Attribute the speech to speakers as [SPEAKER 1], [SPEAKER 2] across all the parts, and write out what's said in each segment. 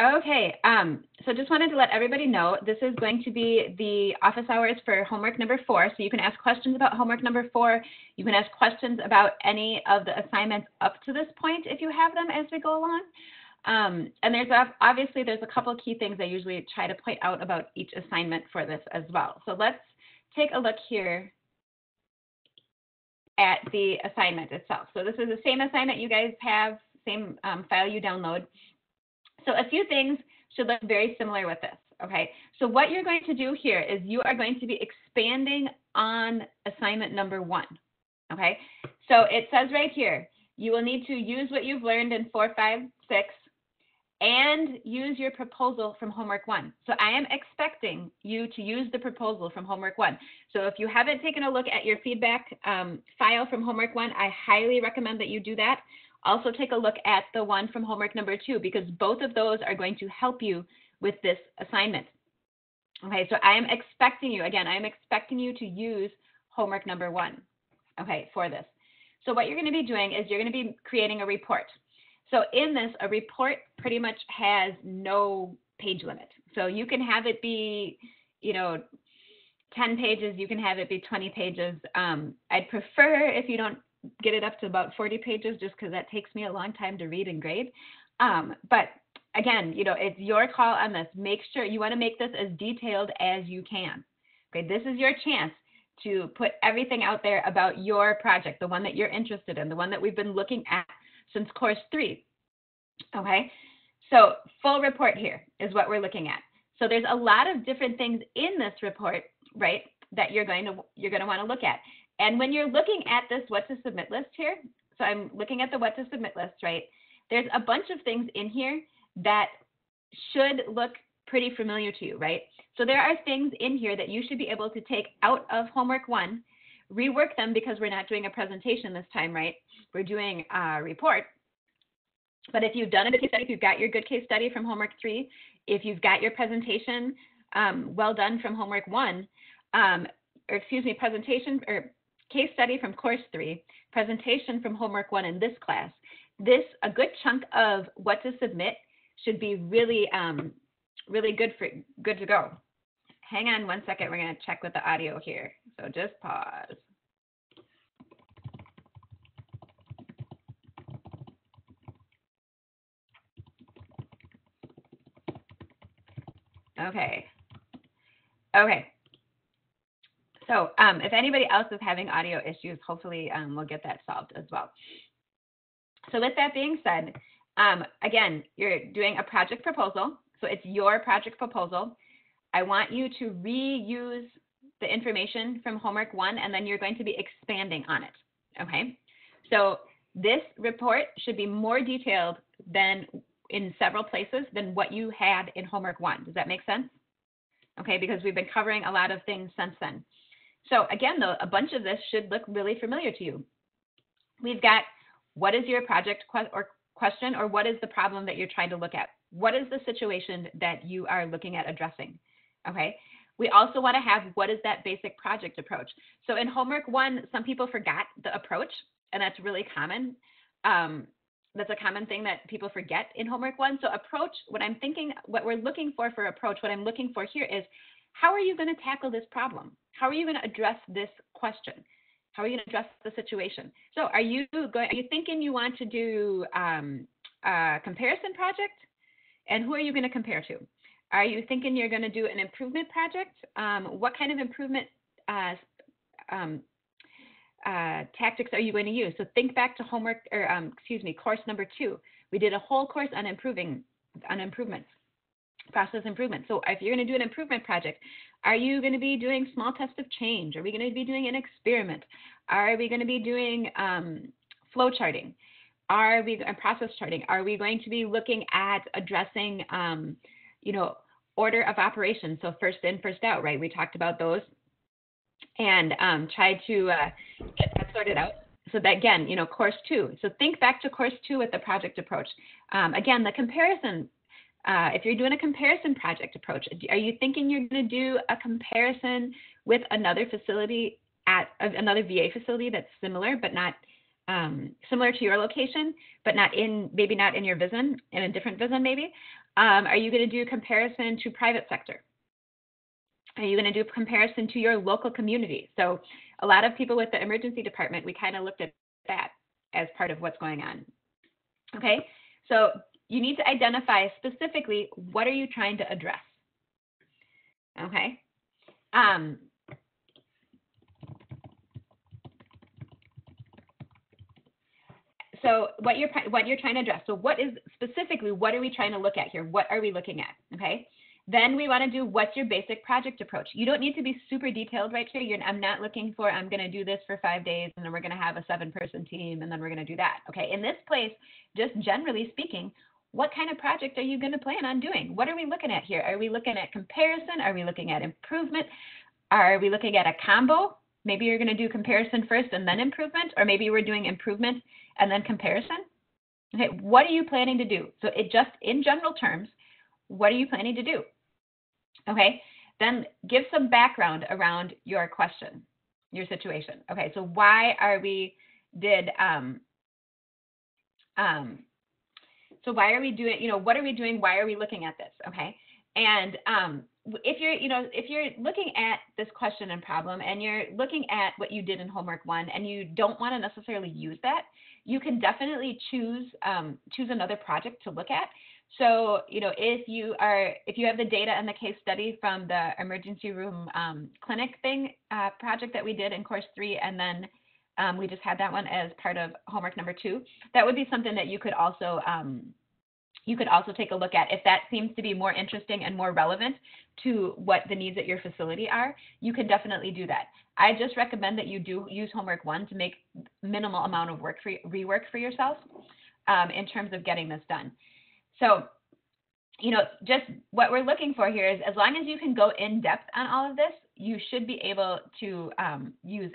[SPEAKER 1] Okay, um, so just wanted to let everybody know this is going to be the office hours for homework number four. So you can ask questions about homework number four. You can ask questions about any of the assignments up to this point if you have them as we go along. Um, and there's a, obviously there's a couple key things I usually try to point out about each assignment for this as well. So let's take a look here at the assignment itself. So this is the same assignment you guys have, same um, file you download. So a few things should look very similar with this, okay? So what you're going to do here is you are going to be expanding on assignment number one, okay? So it says right here, you will need to use what you've learned in four, five, six, and use your proposal from homework one. So I am expecting you to use the proposal from homework one. So if you haven't taken a look at your feedback um, file from homework one, I highly recommend that you do that. Also take a look at the one from homework number two because both of those are going to help you with this assignment. Okay, so I am expecting you, again, I am expecting you to use homework number one, okay, for this. So what you're gonna be doing is you're gonna be creating a report. So in this, a report pretty much has no page limit. So you can have it be, you know, 10 pages, you can have it be 20 pages. Um, I'd prefer if you don't get it up to about 40 pages just because that takes me a long time to read and grade. Um, but again, you know, it's your call on this. Make sure you want to make this as detailed as you can. Okay, this is your chance to put everything out there about your project, the one that you're interested in, the one that we've been looking at since course three. Okay, so full report here is what we're looking at. So there's a lot of different things in this report, right, that you're going to you're going to want to look at. And when you're looking at this what to submit list here, so I'm looking at the what to submit list, right? There's a bunch of things in here that should look pretty familiar to you, right? So there are things in here that you should be able to take out of homework one, rework them because we're not doing a presentation this time, right? We're doing a report. But if you've done a case study, if you've got your good case study from homework three, if you've got your presentation um, well done from homework one, um, or excuse me, presentation or case study from course three, presentation from homework one in this class. This, a good chunk of what to submit should be really, um, really good for, good to go. Hang on one second, we're gonna check with the audio here. So just pause. Okay. Okay, so um, if anybody else is having audio issues, hopefully um, we'll get that solved as well. So with that being said, um, again, you're doing a project proposal. So it's your project proposal. I want you to reuse the information from homework one, and then you're going to be expanding on it. Okay. So this report should be more detailed than in several places than what you had in homework one. Does that make sense? Okay, because we've been covering a lot of things since then. So again, though, a bunch of this should look really familiar to you. We've got what is your project que or question or what is the problem that you're trying to look at? What is the situation that you are looking at addressing? Okay. We also want to have what is that basic project approach? So in homework one, some people forgot the approach, and that's really common. Um, that's a common thing that people forget in homework one. So approach, what I'm thinking, what we're looking for for approach, what I'm looking for here is how are you going to tackle this problem? How are you going to address this question? How are you going to address the situation? So are you going, are you thinking you want to do um, a comparison project? And who are you going to compare to? Are you thinking you're going to do an improvement project? Um, what kind of improvement uh, um, uh, tactics are you going to use? So think back to homework, or um, excuse me, course number two. We did a whole course on improving, on improvements process improvement. So if you're going to do an improvement project, are you going to be doing small tests of change? Are we going to be doing an experiment? Are we going to be doing um, flow charting? Are we uh, process charting? Are we going to be looking at addressing, um, you know, order of operations? So first in, first out, right? We talked about those and um, try to uh, get that sorted out. So that again, you know, course two. So think back to course two with the project approach. Um, again, the comparison uh, if you're doing a comparison project approach, are you thinking you're going to do a comparison with another facility at another VA facility that's similar but not um, similar to your location, but not in maybe not in your VISN, in a different VISN maybe? Um, are you going to do comparison to private sector? Are you going to do comparison to your local community? So a lot of people with the emergency department, we kind of looked at that as part of what's going on. Okay, so you need to identify specifically what are you trying to address. Okay. Um, so what you're what you're trying to address. So what is specifically what are we trying to look at here? What are we looking at? Okay. Then we want to do what's your basic project approach. You don't need to be super detailed right here. You're, I'm not looking for I'm going to do this for five days and then we're going to have a seven person team and then we're going to do that. Okay. In this place, just generally speaking, what kind of project are you going to plan on doing? What are we looking at here? Are we looking at comparison? Are we looking at improvement? Are we looking at a combo? Maybe you're going to do comparison first and then improvement, or maybe we're doing improvement and then comparison. Okay, what are you planning to do? So it just in general terms, what are you planning to do? Okay, then give some background around your question, your situation. Okay, so why are we did um um so why are we doing, you know, what are we doing? Why are we looking at this? Okay. And um, if you're, you know, if you're looking at this question and problem and you're looking at what you did in homework one and you don't want to necessarily use that, you can definitely choose um, choose another project to look at. So, you know, if you are, if you have the data and the case study from the emergency room um, clinic thing uh, project that we did in course three, and then um, we just had that one as part of homework number two. That would be something that you could also um, you could also take a look at if that seems to be more interesting and more relevant to what the needs at your facility are. You can definitely do that. I just recommend that you do use homework one to make minimal amount of work for rework for yourself um, in terms of getting this done. So you know, just what we're looking for here is as long as you can go in depth on all of this, you should be able to um, use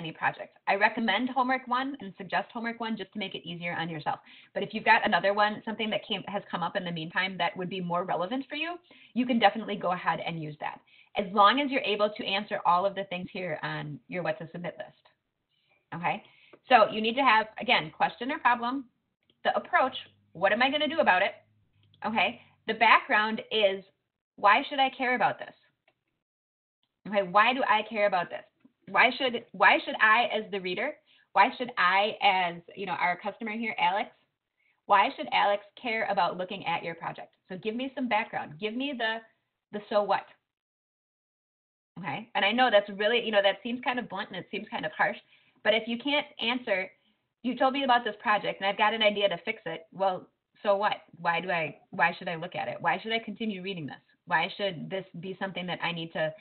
[SPEAKER 1] any project. I recommend homework one and suggest homework one just to make it easier on yourself. But if you've got another one, something that came has come up in the meantime that would be more relevant for you, you can definitely go ahead and use that. As long as you're able to answer all of the things here on your what to submit list. Okay, so you need to have, again, question or problem, the approach, what am I going to do about it? Okay, the background is why should I care about this? Okay, why do I care about this? Why should why should I as the reader, why should I as you know our customer here, Alex, why should Alex care about looking at your project? So give me some background. Give me the the so what. Okay. And I know that's really, you know, that seems kind of blunt and it seems kind of harsh, but if you can't answer, you told me about this project and I've got an idea to fix it. Well, so what? Why do I why should I look at it? Why should I continue reading this? Why should this be something that I need to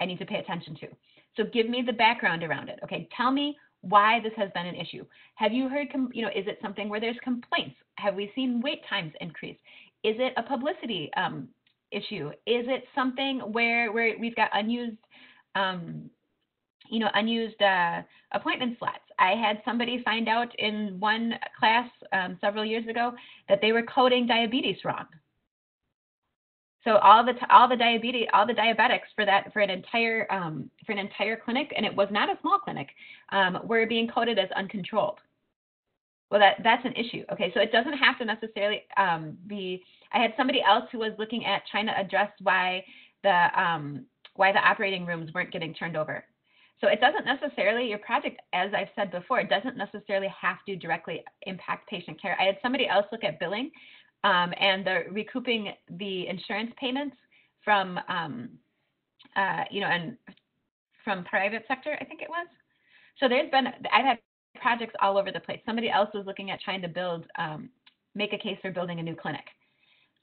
[SPEAKER 1] I need to pay attention to? So give me the background around it. Okay, tell me why this has been an issue. Have you heard, you know, is it something where there's complaints? Have we seen wait times increase? Is it a publicity um, issue? Is it something where where we've got unused, um, you know, unused uh, appointment slots? I had somebody find out in one class um, several years ago that they were coding diabetes wrong. So all the all the diabetes all the diabetics for that for an entire um, for an entire clinic, and it was not a small clinic, um, were being coded as uncontrolled. Well, that that's an issue. Okay, so it doesn't have to necessarily um, be. I had somebody else who was looking at trying to address why the um, why the operating rooms weren't getting turned over. So it doesn't necessarily your project, as I've said before, it doesn't necessarily have to directly impact patient care. I had somebody else look at billing um, and the recouping the insurance payments from, um, uh, you know, and from private sector, I think it was. So there's been, I've had projects all over the place. Somebody else was looking at trying to build, um, make a case for building a new clinic.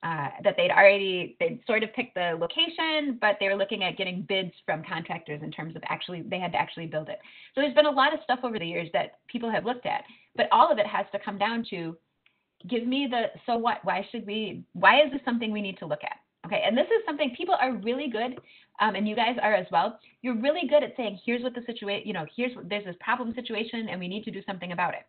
[SPEAKER 1] Uh, that they'd already they'd sort of picked the location, but they were looking at getting bids from contractors in terms of actually they had to actually build it. So there's been a lot of stuff over the years that people have looked at, but all of it has to come down to give me the so what why should we why is this something we need to look at? Okay and this is something people are really good um, and you guys are as well. You're really good at saying here's what the situation you know here's what there's this problem situation and we need to do something about it.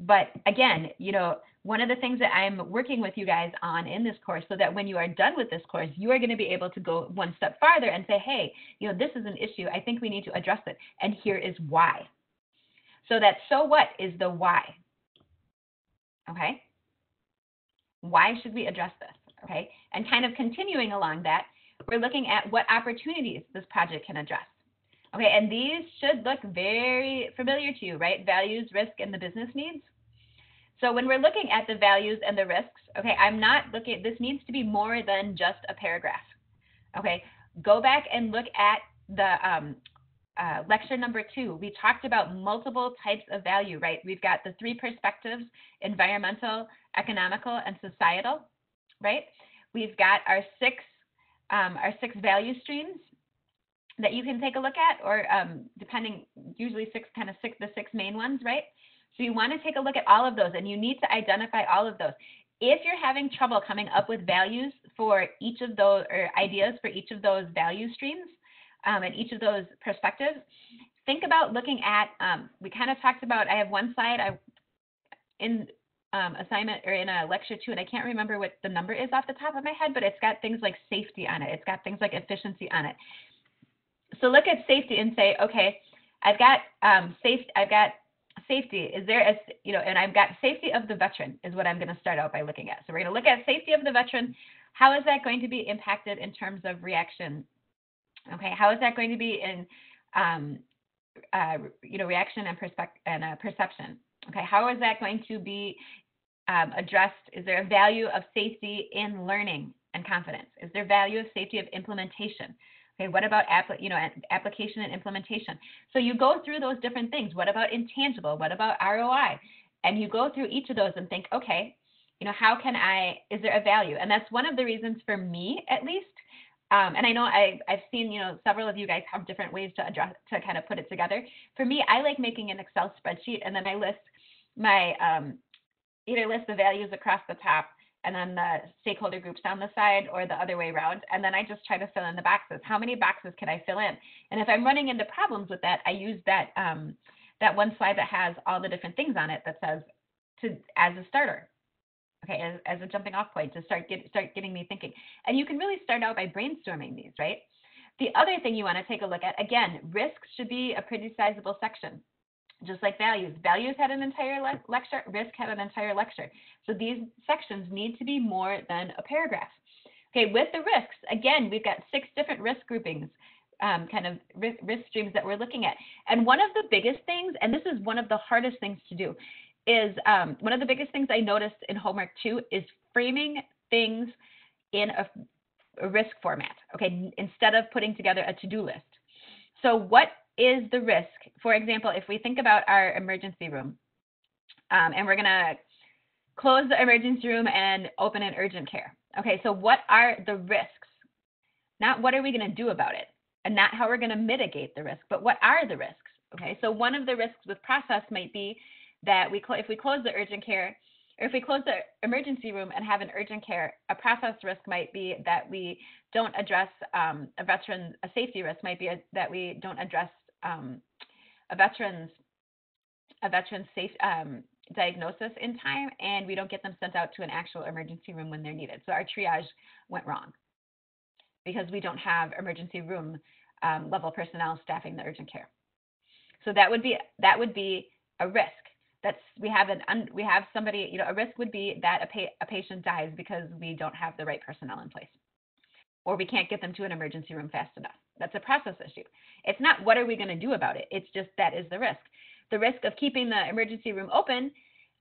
[SPEAKER 1] But again you know one of the things that i'm working with you guys on in this course so that when you are done with this course you are going to be able to go one step farther and say hey you know this is an issue. I think we need to address it. And here is why. So that so what is the why. Okay? Why should we address this? Okay? And kind of continuing along that, we're looking at what opportunities this project can address. Okay, and these should look very familiar to you, right? Values, risk, and the business needs. So when we're looking at the values and the risks, okay, I'm not looking, this needs to be more than just a paragraph. Okay, go back and look at the um, uh, lecture number two. We talked about multiple types of value, right? We've got the three perspectives, environmental, economical, and societal, right? We've got our six, um, our six value streams that you can take a look at, or um, depending, usually six, kind of six, the six main ones, right? So you want to take a look at all of those and you need to identify all of those. If you're having trouble coming up with values for each of those, or ideas for each of those value streams um, and each of those perspectives, think about looking at, um, we kind of talked about, I have one slide I, in um, assignment or in a lecture two, and I can't remember what the number is off the top of my head, but it's got things like safety on it. It's got things like efficiency on it. So look at safety and say, okay, I've got um, safe, I've got safety. Is there a, you know, and I've got safety of the veteran is what I'm going to start out by looking at. So we're going to look at safety of the veteran. How is that going to be impacted in terms of reaction? Okay, how is that going to be in, um, uh, you know, reaction and, perspect- and uh, perception? Okay, how is that going to be um, addressed? Is there a value of safety in learning and confidence? Is there value of safety of implementation? Okay, what about you know application and implementation? So you go through those different things. What about intangible? What about ROI? And you go through each of those and think, okay, you know, how can I? Is there a value? And that's one of the reasons for me, at least. Um, and I know I, I've seen, you know, several of you guys have different ways to address to kind of put it together. For me, I like making an Excel spreadsheet and then I list my um, either list the values across the top and then the stakeholder groups down the side or the other way around. And then I just try to fill in the boxes. How many boxes can I fill in? And if I'm running into problems with that, I use that um, that one slide that has all the different things on it that says to as a starter. Okay, as, as a jumping off point to start get start getting me thinking. And you can really start out by brainstorming these, right? The other thing you want to take a look at, again, risks should be a pretty sizable section just like values. Values had an entire le lecture, risk had an entire lecture. So these sections need to be more than a paragraph. Okay, with the risks, again, we've got six different risk groupings, um, kind of risk, risk streams that we're looking at. And one of the biggest things, and this is one of the hardest things to do, is um, one of the biggest things I noticed in homework two is framing things in a, a risk format, okay, instead of putting together a to-do list. So what is the risk? For example, if we think about our emergency room, um, and we're going to close the emergency room and open an urgent care. Okay, so what are the risks? Not what are we going to do about it, and not how we're going to mitigate the risk, but what are the risks? Okay, so one of the risks with process might be that we if we close the urgent care, or if we close the emergency room and have an urgent care, a process risk might be that we don't address um, a veteran, a safety risk might be a, that we don't address um, a veteran's a veteran's safe um, diagnosis in time, and we don't get them sent out to an actual emergency room when they're needed. So our triage went wrong because we don't have emergency room um, level personnel staffing the urgent care. So that would be that would be a risk. That's we have an un, we have somebody you know a risk would be that a, pa- a patient dies because we don't have the right personnel in place or we can't get them to an emergency room fast enough. That's a process issue. It's not what are we going to do about it. It's just that is the risk. The risk of keeping the emergency room open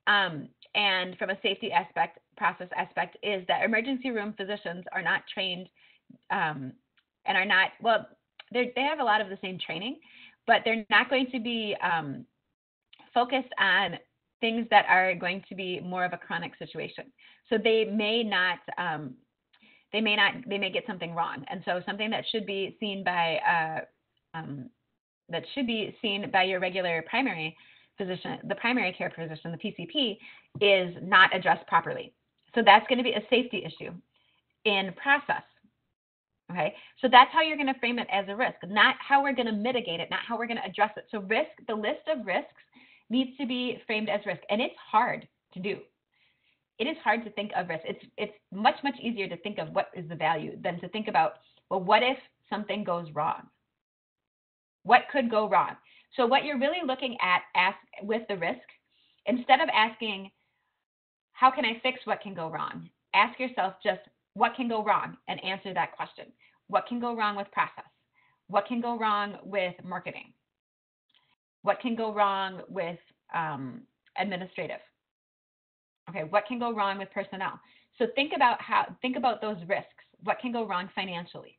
[SPEAKER 1] um, and from a safety aspect, process aspect, is that emergency room physicians are not trained um, and are not, well, they they have a lot of the same training, but they're not going to be um, focused on things that are going to be more of a chronic situation. So they may not um, they may not they may get something wrong. And so something that should be seen by uh, um, that should be seen by your regular primary physician the primary care physician the pcp is not addressed properly. So that's going to be a safety issue in process okay? So that's how you're going to frame it as a risk not how we're going to mitigate it not how we're going to address it. So risk the list of risks needs to be framed as risk and it's hard to do it is hard to think of risk. It's it's much much easier to think of what is the value than to think about well what if something goes wrong? What could go wrong? So what you're really looking at ask with the risk, instead of asking, how can I fix what can go wrong? Ask yourself just what can go wrong and answer that question. What can go wrong with process? What can go wrong with marketing? What can go wrong with um, administrative? Okay, what can go wrong with personnel? So think about how think about those risks. What can go wrong financially?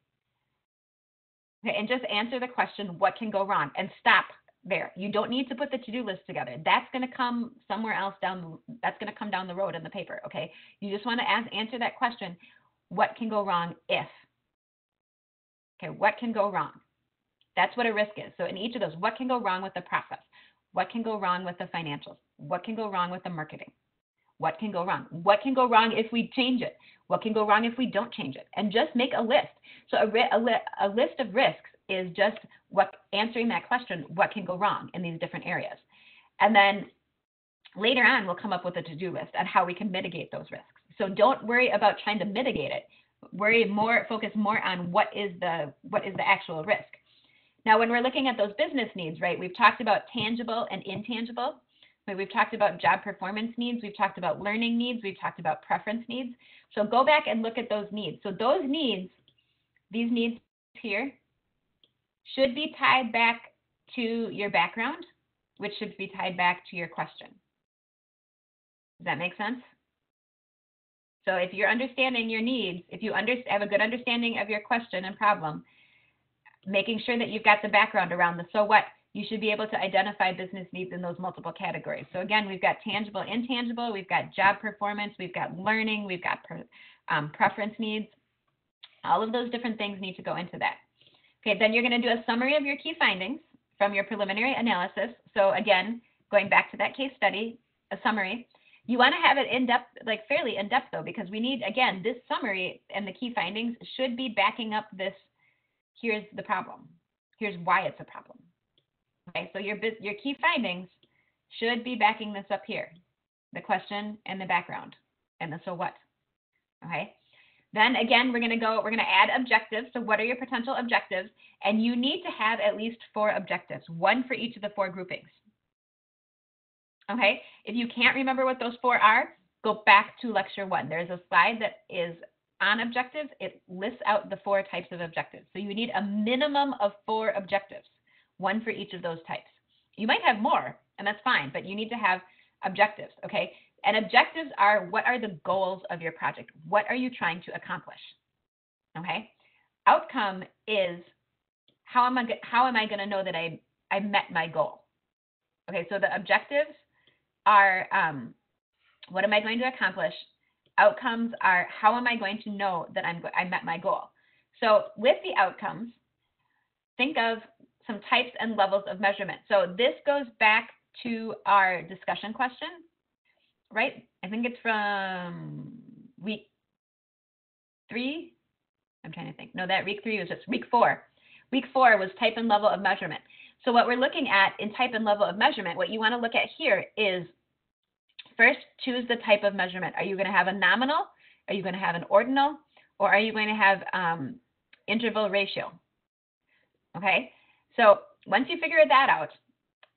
[SPEAKER 1] Okay, and just answer the question, what can go wrong? And stop there. You don't need to put the to-do list together. That's going to come somewhere else down. That's going to come down the road in the paper. Okay. You just want to ask, answer that question. What can go wrong if? Okay. What can go wrong? That's what a risk is. So in each of those, what can go wrong with the process? What can go wrong with the financials? What can go wrong with the marketing? What can go wrong? What can go wrong if we change it? What can go wrong if we don't change it? And just make a list. So a, a, li- a list of risks is just what answering that question, what can go wrong in these different areas? And then later on, we'll come up with a to-do list on how we can mitigate those risks. So don't worry about trying to mitigate it. Worry more, focus more on what is the what is the actual risk. Now, when we're looking at those business needs, right, we've talked about tangible and intangible. We've talked about job performance needs. We've talked about learning needs. We've talked about preference needs. So go back and look at those needs. So those needs, these needs here, should be tied back to your background, which should be tied back to your question. Does that make sense? So if you're understanding your needs, if you have a good understanding of your question and problem, making sure that you've got the background around the so what, you should be able to identify business needs in those multiple categories. So again, we've got tangible, intangible, we've got job performance, we've got learning, we've got um, preference needs. All of those different things need to go into that. Okay, then you're going to do a summary of your key findings from your preliminary analysis. So again, going back to that case study, a summary. You want to have it in depth, like fairly in depth though, because we need, again, this summary and the key findings should be backing up this, here's the problem. Here's why it's a problem. Okay, so your, your key findings should be backing this up here, the question and the background and the so what. Okay, then again, we're going to go, we're going to add objectives. So what are your potential objectives? And you need to have at least four objectives, one for each of the four groupings. Okay, if you can't remember what those four are, go back to lecture one. There's a slide that is on objectives. It lists out the four types of objectives. So you need a minimum of four objectives, one for each of those types. You might have more, and that's fine, but you need to have objectives, okay? And objectives are what are the goals of your project? What are you trying to accomplish? Okay. Outcome is how am I how am I going to know that I I met my goal? Okay, so the objectives are um, what am I going to accomplish? Outcomes are how am I going to know that I'm I met my goal? So with the outcomes, think of some types and levels of measurement. So this goes back to our discussion question right? I think it's from week three. I'm trying to think. No, that week three was just week four. Week four was type and level of measurement. So what we're looking at in type and level of measurement, what you want to look at here is first choose the type of measurement. Are you going to have a nominal? Are you going to have an ordinal? Or are you going to have um, interval ratio? Okay, so once you figure that out,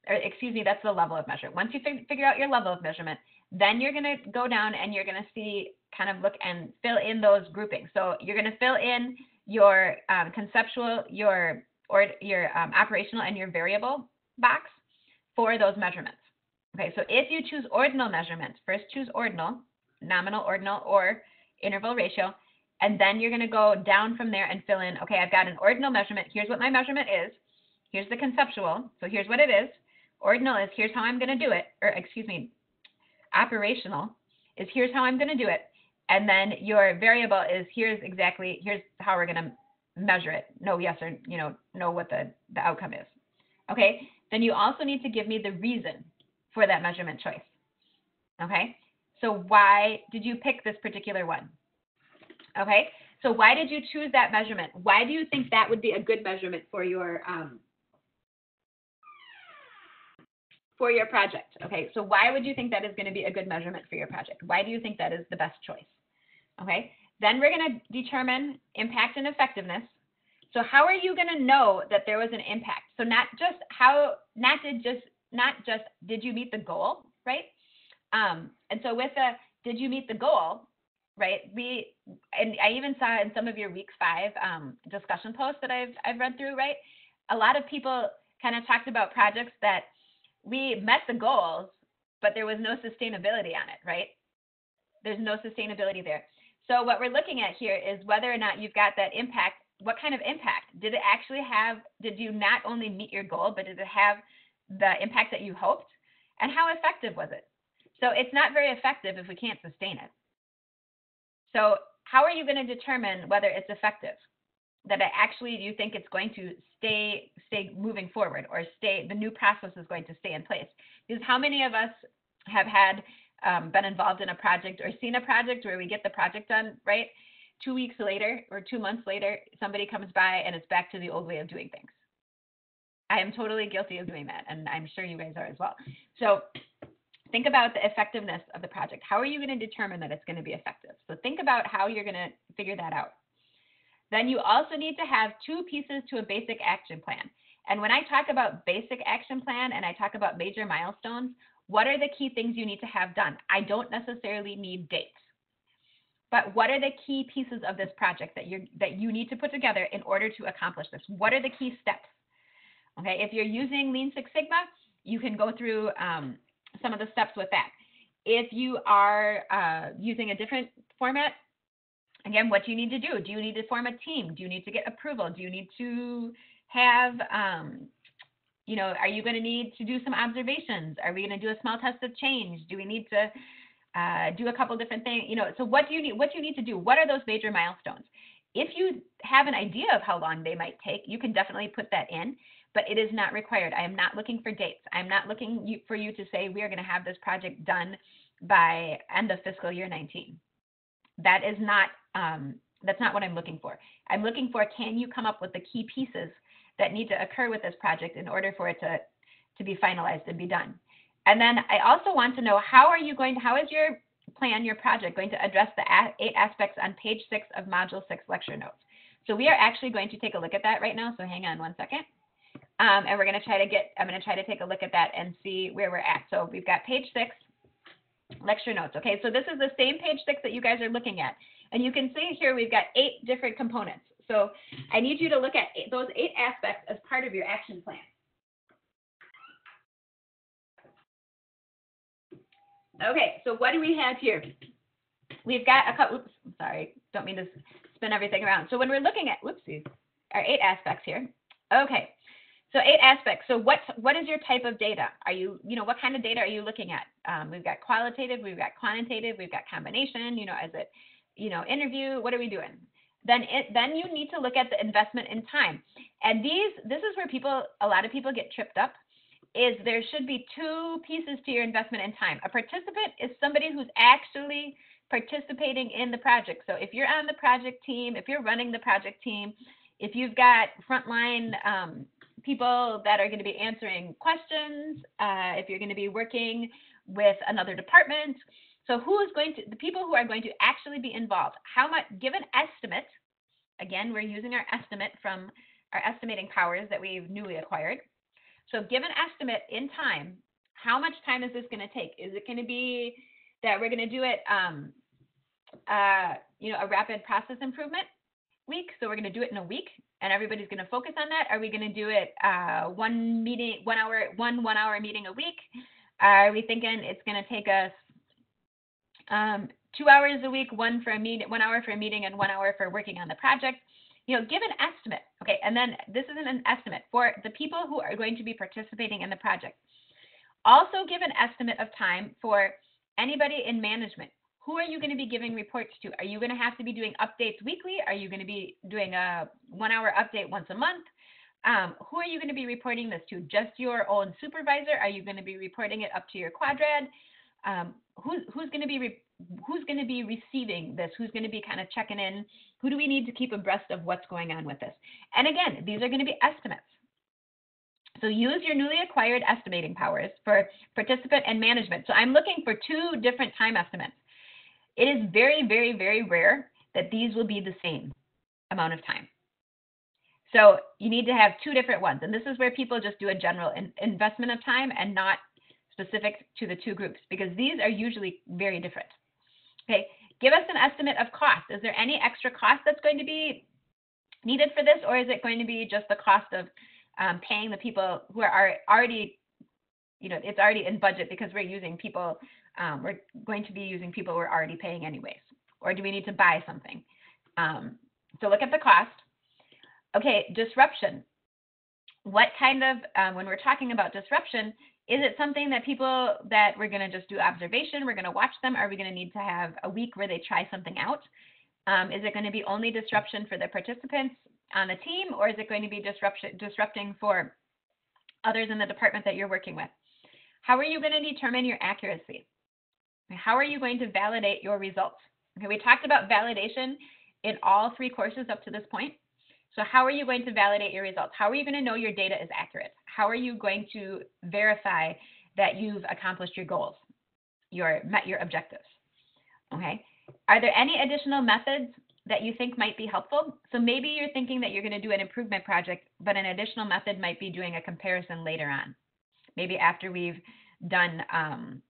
[SPEAKER 1] or excuse me, that's the level of measurement. Once you fig figure out your level of measurement, then you're going to go down and you're going to see, kind of look and fill in those groupings. So you're going to fill in your um, conceptual, your or your um, operational and your variable box for those measurements. Okay, so if you choose ordinal measurements, first choose ordinal, nominal, ordinal, or interval ratio, and then you're going to go down from there and fill in, okay, I've got an ordinal measurement. Here's what my measurement is. Here's the conceptual. So here's what it is. Ordinal is here's how I'm going to do it, or excuse me, operational is here's how I'm going to do it. And then your variable is here's exactly, here's how we're going to measure it. No yes or, you know, know what the, the outcome is. Okay. Then you also need to give me the reason for that measurement choice. Okay. So why did you pick this particular one? Okay. So why did you choose that measurement? Why do you think that would be a good measurement for your um, for your project. Okay, so why would you think that is going to be a good measurement for your project? Why do you think that is the best choice? Okay, then we're going to determine impact and effectiveness. So how are you going to know that there was an impact? So not just how, not did just, not just did you meet the goal, right? Um, and so with the did you meet the goal, right? We and I even saw in some of your week five um, discussion posts that I've I've read through, right? A lot of people kind of talked about projects that we met the goals, but there was no sustainability on it, right? There's no sustainability there. So what we're looking at here is whether or not you've got that impact. What kind of impact did it actually have? Did you not only meet your goal, but did it have the impact that you hoped? And how effective was it? So it's not very effective if we can't sustain it. So how are you going to determine whether it's effective? That it actually you think it's going to stay stay moving forward or stay the new process is going to stay in place? Because how many of us have had um, been involved in a project or seen a project where we get the project done right? Two weeks later or two months later, somebody comes by and it's back to the old way of doing things. I am totally guilty of doing that, and I'm sure you guys are as well. So think about the effectiveness of the project. How are you going to determine that it's going to be effective? So think about how you're going to figure that out. Then you also need to have two pieces to a basic action plan. And when I talk about basic action plan and I talk about major milestones, what are the key things you need to have done? I don't necessarily need dates. But what are the key pieces of this project that you that you need to put together in order to accomplish this? What are the key steps? Okay, if you're using Lean Six Sigma, you can go through um, some of the steps with that. If you are uh, using a different format, again, what do you need to do? Do you need to form a team? Do you need to get approval? Do you need to have, um, you know, are you going to need to do some observations? Are we going to do a small test of change? Do we need to uh, do a couple different things? You know, so what do you need? What do you need to do? What are those major milestones? If you have an idea of how long they might take, you can definitely put that in but it is not required. I am not looking for dates. I'm not looking for you to say we are going to have this project done by end of fiscal year 19. That is not um, that's not what I'm looking for. I'm looking for can you come up with the key pieces that need to occur with this project in order for it to to be finalized and be done. And then I also want to know how are you going to how is your plan your project going to address the eight aspects on page six of module six lecture notes. So we are actually going to take a look at that right now. So hang on one second. Um, and we're going to try to get, I'm going to try to take a look at that and see where we're at. So we've got page six, lecture notes. Okay, so this is the same page six that you guys are looking at. And you can see here we've got eight different components. So I need you to look at eight, those eight aspects as part of your action plan. Okay, so what do we have here? We've got a couple, oops, sorry, don't mean to spin everything around. So when we're looking at, whoopsies, our eight aspects here. Okay, so eight aspects. So what what is your type of data? Are you you know what kind of data are you looking at? Um, we've got qualitative, we've got quantitative, we've got combination. You know, is it you know interview? What are we doing? Then it then you need to look at the investment in time. And these this is where people a lot of people get tripped up. Is there should be two pieces to your investment in time. A participant is somebody who's actually participating in the project. So if you're on the project team, if you're running the project team, if you've got frontline um, people that are going to be answering questions, uh, if you're going to be working with another department. So who is going to, the people who are going to actually be involved, how much, give an estimate, again, we're using our estimate from our estimating powers that we've newly acquired. So give an estimate in time, how much time is this going to take? Is it going to be that we're going to do it, um, uh, you know, a rapid process improvement week? So we're going to do it in a week and everybody's going to focus on that? Are we going to do it uh, one meeting, one hour, one one hour meeting a week? Are we thinking it's going to take us um, two hours a week, one for a meeting, one hour for a meeting, and one hour for working on the project? You know, give an estimate. Okay, and then this isn't an estimate for the people who are going to be participating in the project. Also, give an estimate of time for anybody in management who are you going to be giving reports to? Are you going to have to be doing updates weekly? Are you going to be doing a one hour update once a month? Um, who are you going to be reporting this to? Just your own supervisor? Are you going to be reporting it up to your quadrad? Um, who's who's going to be who's going to be receiving this? Who's going to be kind of checking in? Who do we need to keep abreast of what's going on with this? And again, these are going to be estimates. So use your newly acquired estimating powers for participant and management. So I'm looking for two different time estimates. It is very, very, very rare that these will be the same amount of time. So you need to have two different ones. And this is where people just do a general in, investment of time and not specific to the two groups because these are usually very different. Okay, give us an estimate of cost. Is there any extra cost that's going to be needed for this, or is it going to be just the cost of um, paying the people who are already, you know, it's already in budget because we're using people, um, we're going to be using people we're already paying anyways, or do we need to buy something? Um, so look at the cost. Okay, disruption. What kind of, um, when we're talking about disruption, is it something that people that we're going to just do observation, we're going to watch them? Are we going to need to have a week where they try something out? Um, is it going to be only disruption for the participants on the team, or is it going to be disruption, disrupting for others in the department that you're working with? How are you going to determine your accuracy? How are you going to validate your results? Okay, we talked about validation in all three courses up to this point. So how are you going to validate your results? How are you going to know your data is accurate? How are you going to verify that you've accomplished your goals, your met your objectives? Okay. Are there any additional methods that you think might be helpful? So maybe you're thinking that you're going to do an improvement project, but an additional method might be doing a comparison later on. Maybe after we've done, um,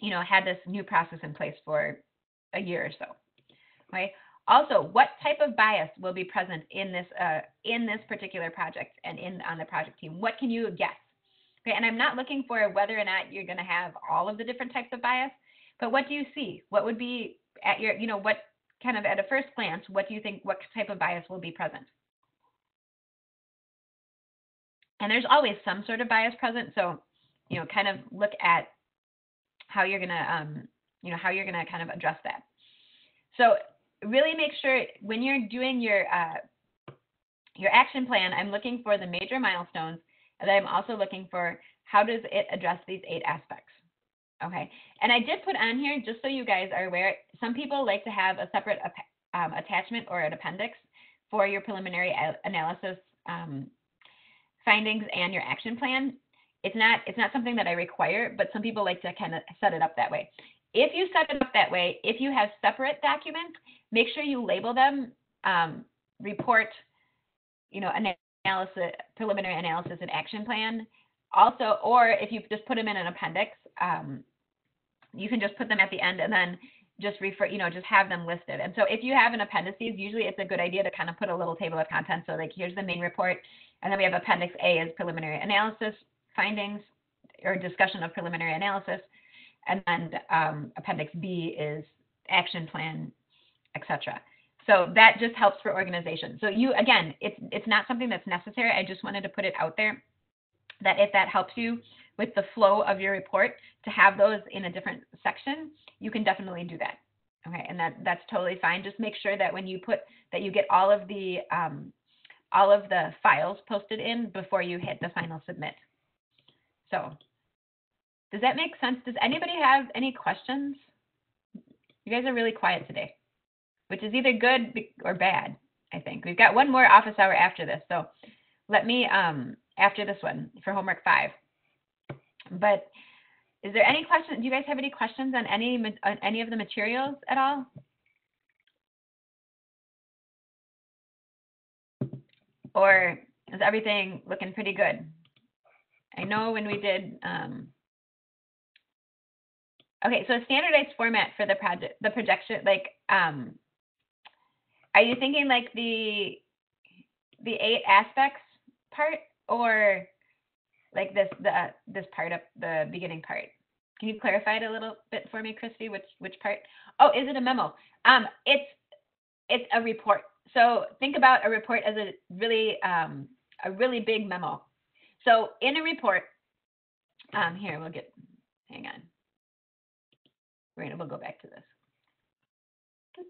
[SPEAKER 1] you know, had this new process in place for a year or so. Right. Also, what type of bias will be present in this uh, in this particular project and in on the project team? What can you guess? Okay, and I'm not looking for whether or not you're going to have all of the different types of bias, but what do you see? What would be at your, you know, what kind of at a first glance, what do you think, what type of bias will be present? And there's always some sort of bias present, so you know, kind of look at how you're going to, um, you know, how you're to kind of address that. So really make sure when you're doing your uh, your action plan, I'm looking for the major milestones, and I'm also looking for how does it address these eight aspects. Okay, and I did put on here just so you guys are aware. Some people like to have a separate um, attachment or an appendix for your preliminary analysis um, findings and your action plan. It's not it's not something that I require, but some people like to kind of set it up that way. If you set it up that way, if you have separate documents, make sure you label them um, report, you know, analysis, preliminary analysis and action plan. Also, or if you just put them in an appendix, um, you can just put them at the end and then just refer, you know, just have them listed. And so if you have an appendices, usually it's a good idea to kind of put a little table of contents. So like here's the main report, and then we have appendix A is preliminary analysis findings or discussion of preliminary analysis, and then um, appendix B is action plan etc. So that just helps for organization. So you again, it's it's not something that's necessary. I just wanted to put it out there that if that helps you with the flow of your report to have those in a different section, you can definitely do that. Okay, and that that's totally fine. Just make sure that when you put that you get all of the um, all of the files posted in before you hit the final submit. So does that make sense? Does anybody have any questions? You guys are really quiet today which is either good or bad, I think. We've got one more office hour after this. So let me, um, after this one for homework five. But is there any questions? Do you guys have any questions on any, on any of the materials at all? Or is everything looking pretty good? I know when we did, um, okay, so a standardized format for the project, the projection, like, um, are you thinking like the the eight aspects part or like this the this part of the beginning part? Can you clarify it a little bit for me, Christy? Which which part? Oh, is it a memo? Um, it's it's a report. So think about a report as a really um, a really big memo. So in a report, um, here we'll get. Hang on. We're gonna we'll go back to this.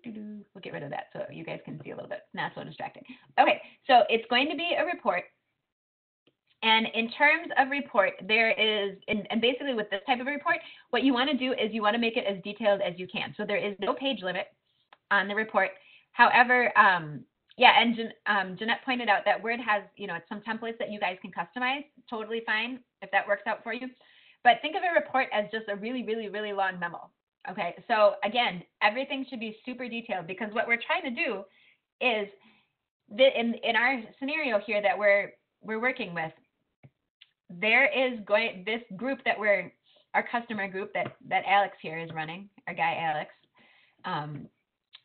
[SPEAKER 1] We'll get rid of that so you guys can see a little bit. Not so distracting. Okay, so it's going to be a report. And in terms of report, there is, and, and basically with this type of report, what you want to do is you want to make it as detailed as you can. So there is no page limit on the report. However, um, yeah, and um, Jeanette pointed out that Word has, you know, some templates that you guys can customize. Totally fine if that works out for you. But think of a report as just a really, really, really long memo. Okay, so again, everything should be super detailed because what we're trying to do is in in our scenario here that we're we're working with, there is going this group that we're our customer group that that Alex here is running, our guy Alex. Um,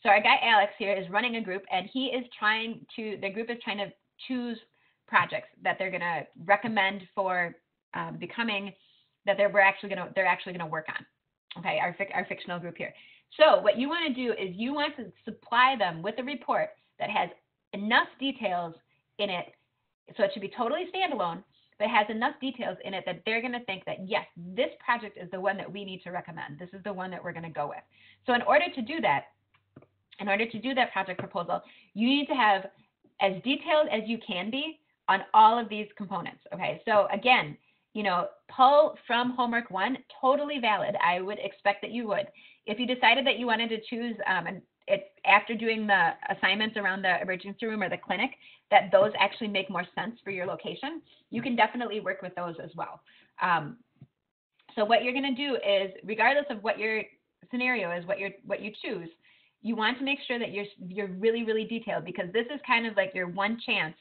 [SPEAKER 1] so our guy Alex here is running a group, and he is trying to. The group is trying to choose projects that they're going to recommend for um, becoming that they're we're actually going to they're actually going to work on. Okay, our our fictional group here. So what you want to do is you want to supply them with a report that has enough details in it, so it should be totally standalone, but has enough details in it that they're going to think that yes, this project is the one that we need to recommend. This is the one that we're going to go with. So in order to do that, in order to do that project proposal, you need to have as detailed as you can be on all of these components. Okay, so again, you know, pull from homework one, totally valid. I would expect that you would. If you decided that you wanted to choose, um, and it, after doing the assignments around the emergency room or the clinic, that those actually make more sense for your location, you can definitely work with those as well. Um, so what you're going to do is, regardless of what your scenario is, what you what you choose, you want to make sure that you're you're really really detailed because this is kind of like your one chance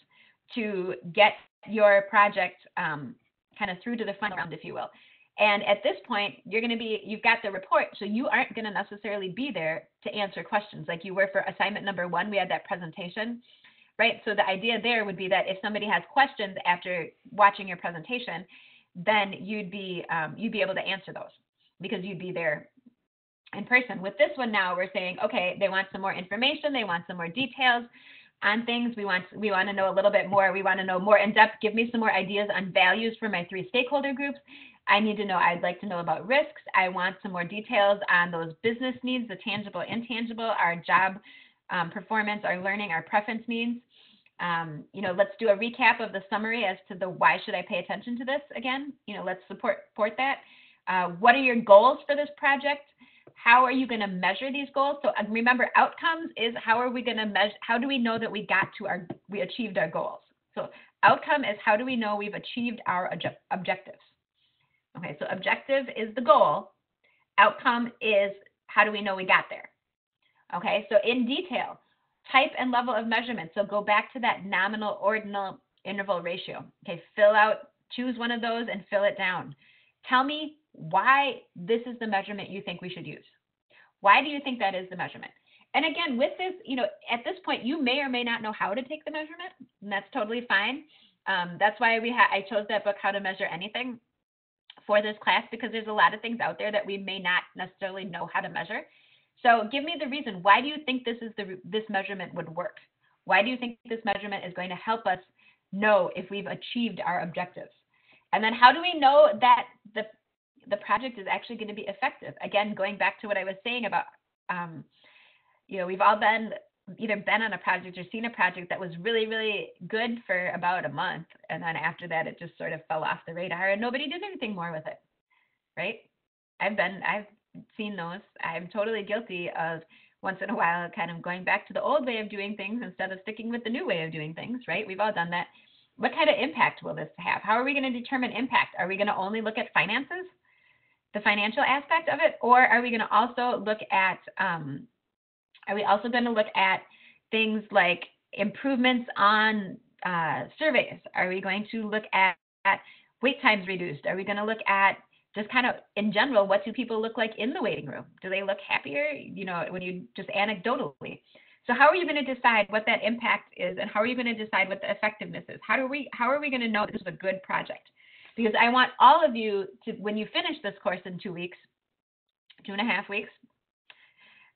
[SPEAKER 1] to get your project um, kind of through to the final round, if you will. And at this point, you're going to be, you've got the report, so you aren't going to necessarily be there to answer questions like you were for assignment number one. We had that presentation, right? So the idea there would be that if somebody has questions after watching your presentation, then you'd be um, you'd be able to answer those because you'd be there in person. With this one now, we're saying, okay, they want some more information, they want some more details on things. We want we want to know a little bit more. We want to know more in depth. Give me some more ideas on values for my three stakeholder groups. I need to know. I'd like to know about risks. I want some more details on those business needs, the tangible, intangible, our job um, performance, our learning, our preference needs. Um, you know, let's do a recap of the summary as to the why should I pay attention to this again. You know, let's support support that. Uh, what are your goals for this project? How are you going to measure these goals? So remember, outcomes is how are we going to measure? How do we know that we got to our, we achieved our goals? So outcome is how do we know we've achieved our objectives? Okay, so objective is the goal. Outcome is how do we know we got there? Okay, so in detail, type and level of measurement. So go back to that nominal ordinal interval ratio. Okay, fill out, choose one of those and fill it down. Tell me why this is the measurement you think we should use. Why do you think that is the measurement? And again, with this, you know, at this point, you may or may not know how to take the measurement, and that's totally fine. Um, that's why we ha- I chose that book, How to Measure Anything, for this class because there's a lot of things out there that we may not necessarily know how to measure. So give me the reason. Why do you think this is the this measurement would work? Why do you think this measurement is going to help us know if we've achieved our objectives? And then how do we know that the the project is actually going to be effective. Again, going back to what I was saying about, um, you know, we've all been either been on a project or seen a project that was really, really good for about a month. And then after that, it just sort of fell off the radar and nobody did anything more with it. Right. I've been, I've seen those. I'm totally guilty of once in a while kind of going back to the old way of doing things instead of sticking with the new way of doing things. Right. We've all done that. What kind of impact will this have? How are we going to determine impact? Are we going to only look at finances? The financial aspect of it, or are we going to also look at um, are we also going to look at things like improvements on uh, surveys? Are we going to look at, at wait times reduced? Are we going to look at just kind of in general, what do people look like in the waiting room? Do they look happier? You know, when you just anecdotally. So how are you going to decide what that impact is, and how are you going to decide what the effectiveness is? How do we how are we going to know this is a good project? Because I want all of you to, when you finish this course in two weeks, two and a half weeks,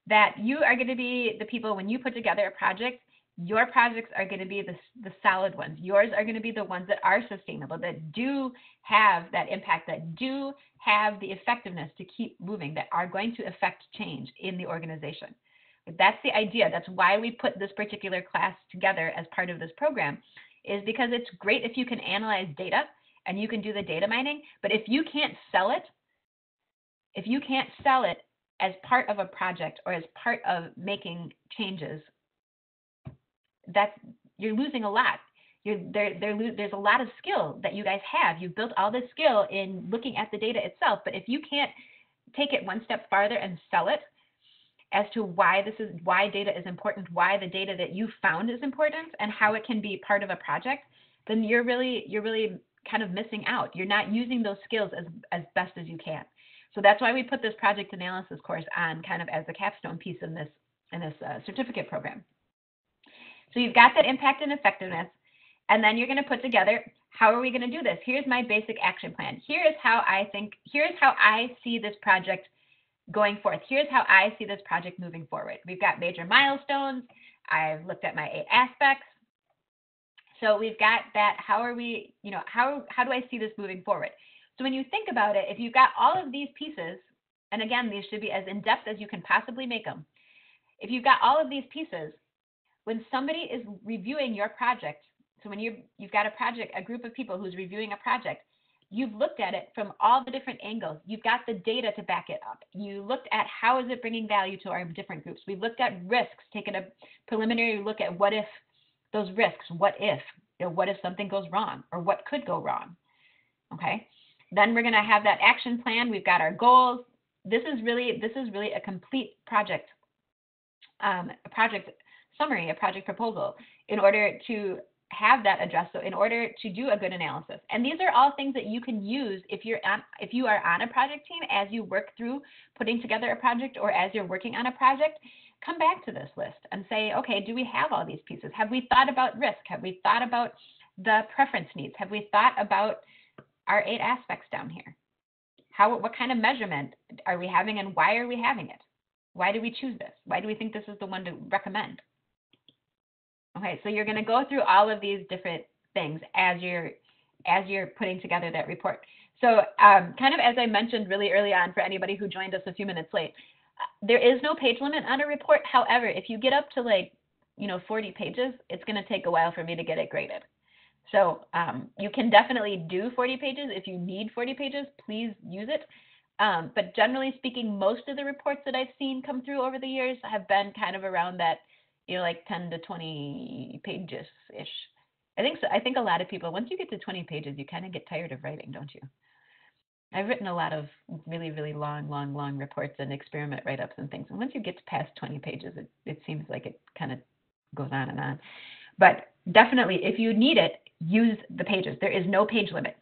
[SPEAKER 1] that you are going to be the people when you put together a project, your projects are going to be the, the solid ones. Yours are going to be the ones that are sustainable, that do have that impact, that do have the effectiveness to keep moving, that are going to affect change in the organization. That's the idea. That's why we put this particular class together as part of this program, is because it's great if you can analyze data and you can do the data mining. But if you can't sell it, if you can't sell it as part of a project or as part of making changes, that's you're losing a lot. You're, there, there, there's a lot of skill that you guys have. You've built all this skill in looking at the data itself. But if you can't take it one step farther and sell it, as to why this is why data is important, why the data that you found is important, and how it can be part of a project, then you're really you're really kind of missing out. You're not using those skills as as best as you can. So that's why we put this project analysis course on kind of as the capstone piece in this in this uh, certificate program. So you've got that impact and effectiveness, and then you're going to put together how are we going to do this? Here's my basic action plan. Here is how I think. Here's how I see this project going forth. Here's how I see this project moving forward. We've got major milestones. I've looked at my eight aspects. So we've got that. How are we, you know, how, how do I see this moving forward? So when you think about it, if you've got all of these pieces, and again, these should be as in depth as you can possibly make them. If you've got all of these pieces, when somebody is reviewing your project, so when you you've got a project, a group of people who's reviewing a project, You've looked at it from all the different angles. You've got the data to back it up. You looked at how is it bringing value to our different groups. We've looked at risks, taken a preliminary look at what if those risks, what if, you know, what if something goes wrong or what could go wrong. Okay. Then we're going to have that action plan. We've got our goals. This is really this is really a complete project, um, a project summary, a project proposal in order to have that addressed. So in order to do a good analysis, and these are all things that you can use if you're on, if you are on a project team as you work through putting together a project or as you're working on a project, come back to this list and say, okay, do we have all these pieces? Have we thought about risk? Have we thought about the preference needs? Have we thought about our eight aspects down here? How, what kind of measurement are we having and why are we having it? Why do we choose this? Why do we think this is the one to recommend? Okay, so you're going to go through all of these different things as you're as you're putting together that report. So um, kind of as I mentioned really early on for anybody who joined us a few minutes late, there is no page limit on a report. However, if you get up to like, you know, 40 pages, it's going to take a while for me to get it graded. So um, you can definitely do 40 pages. If you need 40 pages, please use it. Um, but generally speaking, most of the reports that I've seen come through over the years have been kind of around that you know, like 10 to 20 pages ish. I think so. I think a lot of people, once you get to 20 pages, you kind of get tired of writing, don't you? I've written a lot of really, really long, long, long reports and experiment write ups and things. And once you get past 20 pages, it, it seems like it kind of goes on and on. But definitely, if you need it, use the pages. There is no page limit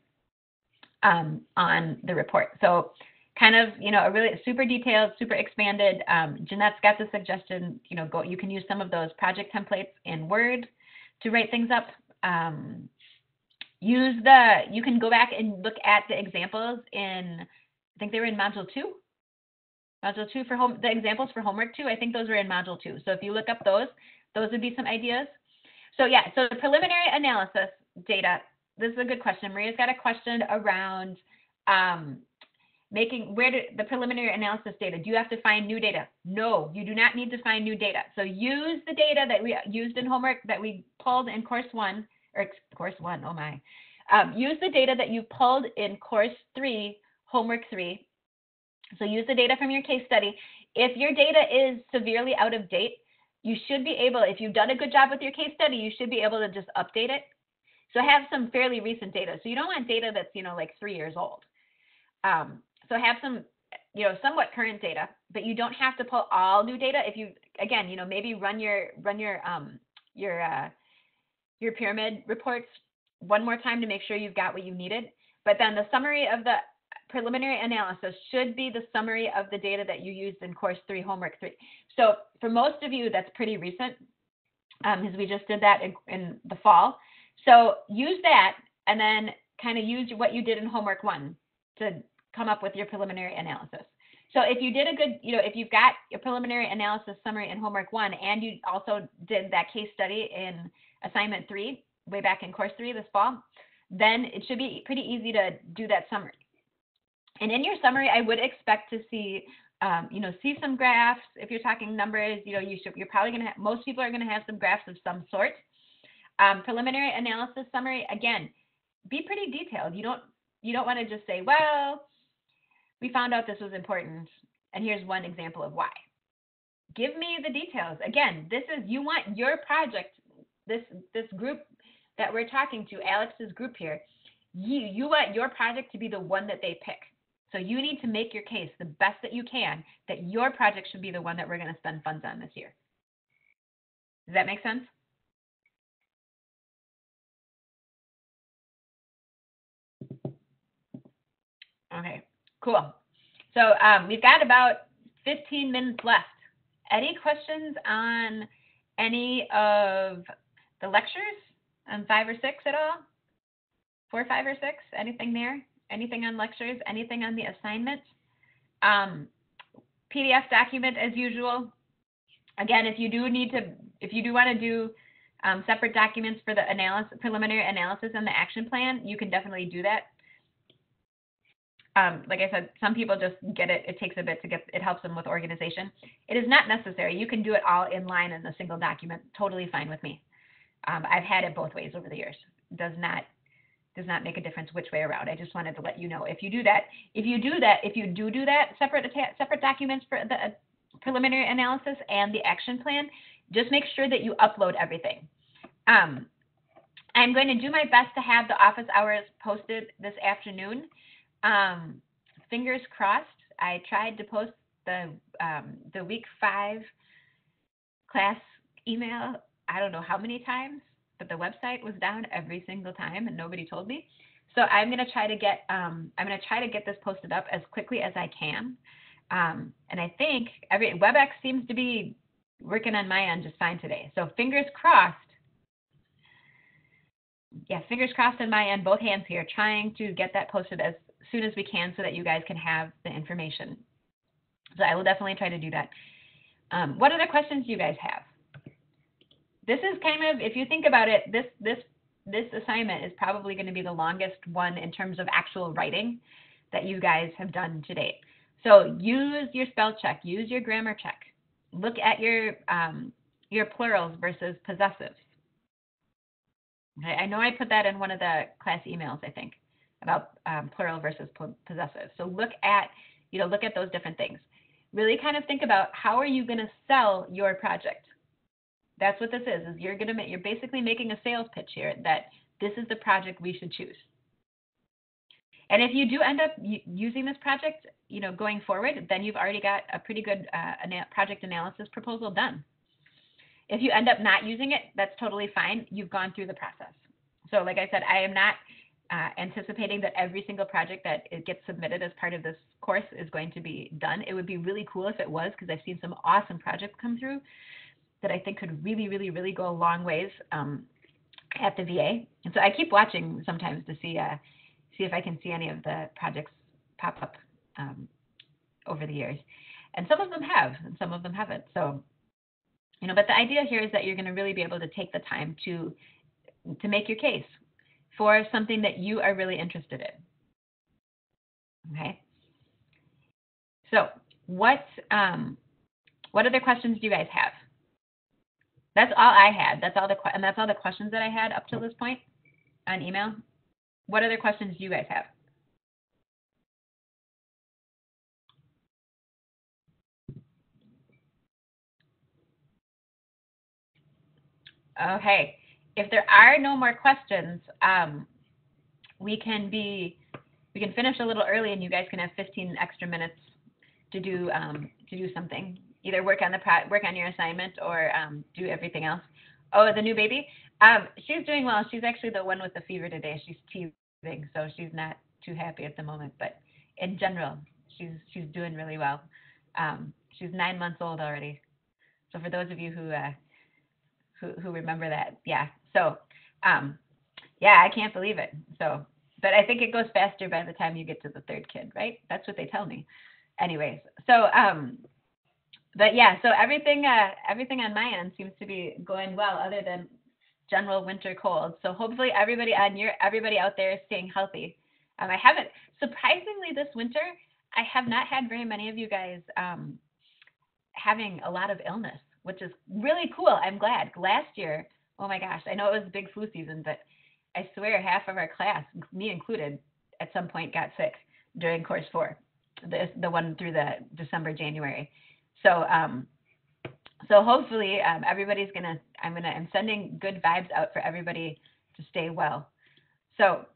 [SPEAKER 1] um, on the report. So kind of, you know, a really super detailed, super expanded. Um, Jeanette's got the suggestion, you know, go, you can use some of those project templates in Word to write things up. Um, use the, you can go back and look at the examples in, I think they were in module two. Module two for home, the examples for homework two, I think those were in module two. So if you look up those, those would be some ideas. So yeah, so the preliminary analysis data, this is a good question. Maria's got a question around um, making where did the preliminary analysis data do you have to find new data no you do not need to find new data so use the data that we used in homework that we pulled in course one or course one oh my. Um, use the data that you pulled in course three homework three. So use the data from your case study. If your data is severely out of date you should be able if you've done a good job with your case study you should be able to just update it. So have some fairly recent data. So you don't want data that's you know like three years old. Um, so have some, you know, somewhat current data, but you don't have to pull all new data. If you, again, you know, maybe run your run your um your uh, your pyramid reports one more time to make sure you've got what you needed. But then the summary of the preliminary analysis should be the summary of the data that you used in course three, homework three. So for most of you, that's pretty recent because um, we just did that in, in the fall. So use that and then kind of use what you did in homework one to come up with your preliminary analysis. So if you did a good, you know, if you've got your preliminary analysis summary in homework one and you also did that case study in assignment three, way back in course three this fall, then it should be pretty easy to do that summary. And in your summary, I would expect to see, um, you know, see some graphs. If you're talking numbers, you know, you should, you're probably going to most people are going to have some graphs of some sort. Um, preliminary analysis summary, again, be pretty detailed. You don't, you don't want to just say, well, we found out this was important, and here's one example of why. Give me the details. Again, this is you want your project, this this group that we're talking to, Alex's group here. You you want your project to be the one that they pick. So you need to make your case the best that you can that your project should be the one that we're going to spend funds on this year. Does that make sense? Okay, cool. So um, we've got about 15 minutes left. Any questions on any of the lectures on five or six at all? Four, five, or six? Anything there? Anything on lectures? Anything on the assignment? Um, PDF document as usual. Again, if you do need to, if you do want to do um, separate documents for the analysis, preliminary analysis and the action plan, you can definitely do that um, like I said, some people just get it. It takes a bit to get. It helps them with organization. It is not necessary. You can do it all in line in a single document. Totally fine with me. Um, I've had it both ways over the years. Does not does not make a difference which way around. I just wanted to let you know if you do that. If you do that, if you do do that separate separate documents for the uh, preliminary analysis and the action plan, just make sure that you upload everything. Um, I'm going to do my best to have the office hours posted this afternoon. Um, fingers crossed. I tried to post the um, the week five class email. I don't know how many times, but the website was down every single time, and nobody told me. So I'm gonna try to get um, I'm gonna try to get this posted up as quickly as I can. Um, and I think every WebEx seems to be working on my end just fine today. So fingers crossed. Yeah, fingers crossed on my end, both hands here, trying to get that posted as soon as we can so that you guys can have the information. So I will definitely try to do that. Um, what other questions do you guys have? This is kind of, if you think about it, this this this assignment is probably going to be the longest one in terms of actual writing that you guys have done to date. So use your spell check, use your grammar check, look at your um, your plurals versus possessives. Okay, I know I put that in one of the class emails, I think about um, plural versus possessive. So look at, you know, look at those different things. Really kind of think about how are you going to sell your project. That's what this is. Is you're to make, you're basically making a sales pitch here that this is the project we should choose. And if you do end up using this project, you know, going forward, then you've already got a pretty good uh, ana project analysis proposal done. If you end up not using it, that's totally fine. You've gone through the process. So like I said, I am not uh, anticipating that every single project that it gets submitted as part of this course is going to be done. It would be really cool if it was because I've seen some awesome projects come through that I think could really, really, really go a long ways um, at the VA. And so I keep watching sometimes to see uh, see if I can see any of the projects pop up um, over the years. And some of them have, and some of them haven't. So, you know, but the idea here is that you're going to really be able to take the time to to make your case for something that you are really interested in. Okay. So what um, what other questions do you guys have? That's all I had. That's all the and that's all the questions that I had up to this point on email. What other questions do you guys have? Okay if there are no more questions, um, we can be we can finish a little early, and you guys can have 15 extra minutes to do um, to do something. Either work on the pro- work on your assignment or um, do everything else. Oh, the new baby. Um, she's doing well. She's actually the one with the fever today. She's teething, so she's not too happy at the moment. But in general, she's she's doing really well. Um, she's nine months old already. So for those of you who uh, who, who remember that, yeah, so, um, yeah, I can't believe it. So, but I think it goes faster by the time you get to the third kid, right? That's what they tell me. Anyways, so, um, but yeah, so everything, uh, everything on my end seems to be going well, other than general winter cold. So hopefully everybody on your, everybody out there is staying healthy. Um, I haven't, surprisingly, this winter, I have not had very many of you guys um, having a lot of illness, which is really cool. I'm glad. Last year, oh my gosh, I know it was big flu season, but I swear half of our class, me included, at some point got sick during course four, the the one through the December January. So um, so hopefully um, everybody's gonna I'm gonna I'm sending good vibes out for everybody to stay well. So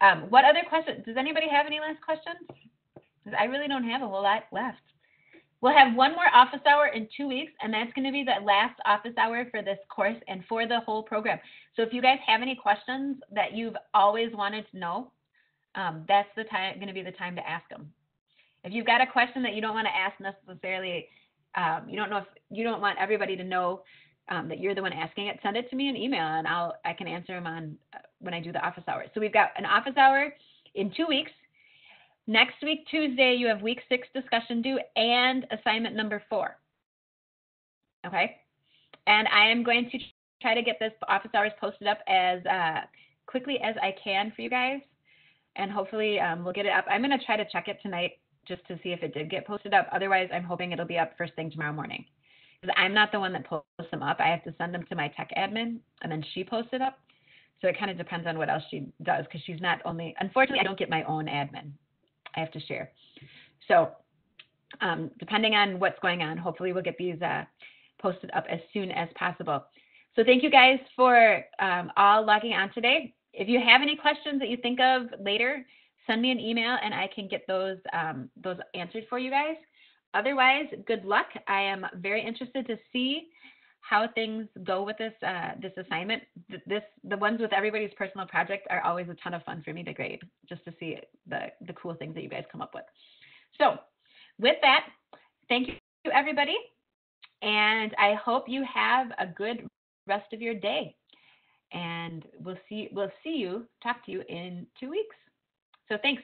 [SPEAKER 1] um, what other questions? Does anybody have any last questions? I really don't have a whole lot left. We'll have one more office hour in two weeks, and that's going to be the last office hour for this course and for the whole program. So if you guys have any questions that you've always wanted to know, um, that's the time going to be the time to ask them. If you've got a question that you don't want to ask necessarily, um, you don't know if you don't want everybody to know um, that you're the one asking it, send it to me in email, and I'll I can answer them on uh, when I do the office hours. So we've got an office hour in two weeks. Next week, Tuesday, you have week six discussion due and assignment number four. Okay, and I am going to try to get this office hours posted up as uh, quickly as I can for you guys, and hopefully um, we'll get it up. I'm going to try to check it tonight just to see if it did get posted up. Otherwise, I'm hoping it'll be up first thing tomorrow morning. Because I'm not the one that posts them up. I have to send them to my tech admin, and then she posts it up. So it kind of depends on what else she does, because she's not only. Unfortunately, I don't get my own admin. I have to share. So um, depending on what's going on, hopefully we'll get these uh, posted up as soon as possible. So thank you guys for um, all logging on today. If you have any questions that you think of later, send me an email and I can get those um, those answered for you guys. Otherwise, good luck. I am very interested to see how things go with this uh, this assignment. This the ones with everybody's personal project are always a ton of fun for me to grade, just to see the the cool things that you guys come up with. So, with that, thank you everybody, and I hope you have a good rest of your day. And we'll see we'll see you talk to you in two weeks. So thanks.